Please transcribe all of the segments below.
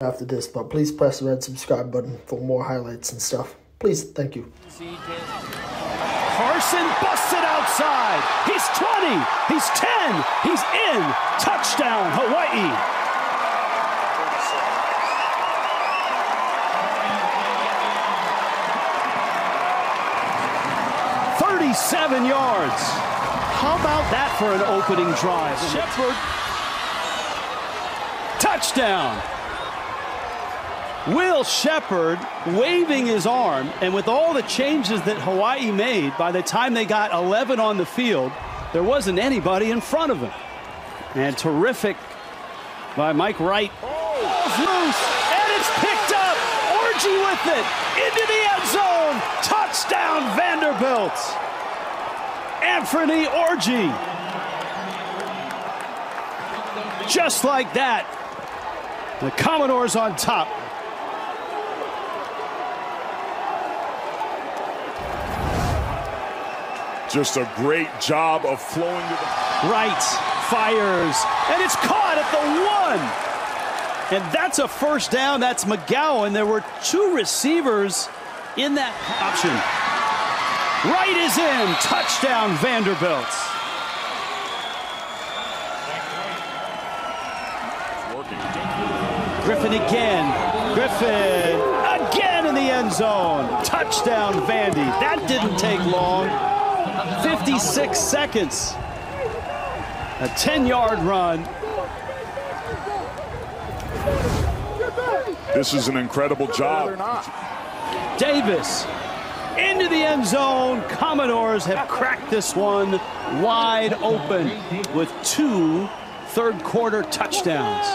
after this, but please press the red subscribe button for more highlights and stuff. Please, thank you. Carson busts it outside. He's 20. He's 10. He's in. Touchdown, Hawaii. Thirty-seven yards. How about that for an opening drive? Sheppard. Touchdown. Will Sheppard waving his arm, and with all the changes that Hawaii made, by the time they got 11 on the field, there wasn't anybody in front of him. And terrific by Mike Wright. Ball's loose, and it's picked up. Orji with it into the end zone. Touchdown, Vanderbilt. Anfernee Orji. Just like that, the Commodores on top. Just a great job of flowing to the. Wright fires, and it's caught at the one. And that's a first down. That's McGowan. There were two receivers in that option. Wright is in. Touchdown, Vanderbilt. Griffin again. Griffin again in the end zone. Touchdown, Vandy. That didn't take long. 56 seconds. A 10 yard run. This is an incredible job. Davis into the end zone. Commodores have cracked this one wide open with two third quarter touchdowns.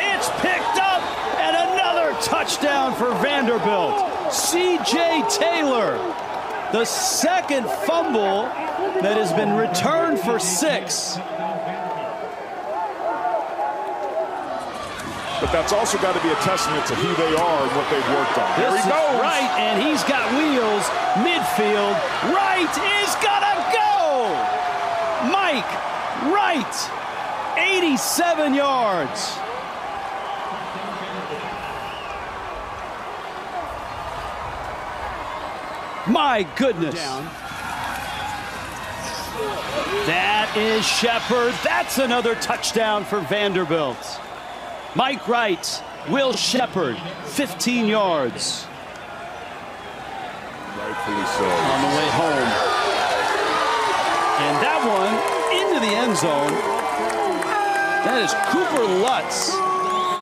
It's picked up and another touchdown for Vanderbilt. C.J. Taylor, the second fumble that has been returned for six. But that's also got to be a testament to who they are and what they've worked on. There This he goes. Right, and he's got wheels midfield. Wright is gonna go. Mike Wright, 87 yards. My goodness. That is Sheppard. That's another touchdown for Vanderbilt. Mike Wright, Will Sheppard, 15 yards Rightfully so. on the way home. And that one into the end zone. That is Cooper Lutz